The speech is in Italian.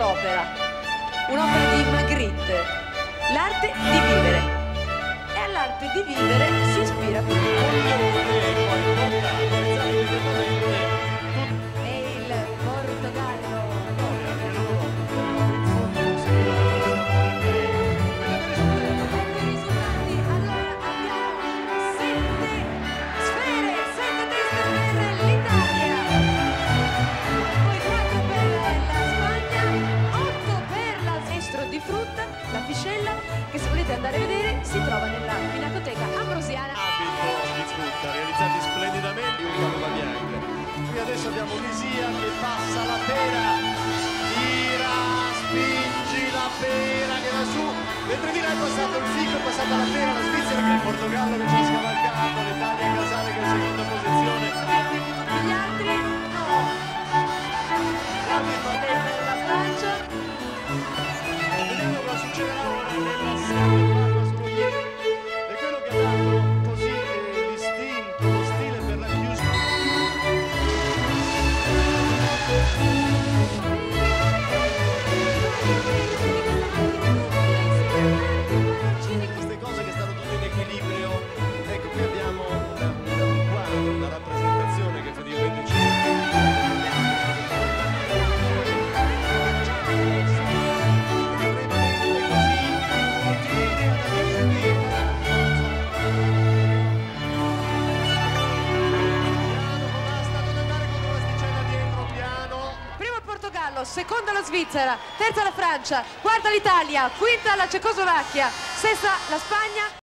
l'opera, un'opera di Magritte, l'arte di vivere. E all'arte di vivere frutta, la fiscella, che se volete andare a vedere si trova nella Pinacoteca Ambrosiana. abito di frutta realizzati splendidamente un palma bianca. Qui adesso abbiamo Lisia che passa la pera, tira, spingi la pera che va su, mentre di là è passato il fico, è passata la pera, la Svizzera che è il Portogallo che Portogallo, seconda la Svizzera, terza la Francia, quarta l'Italia, quinta la Cecoslovacchia, sesta la Spagna,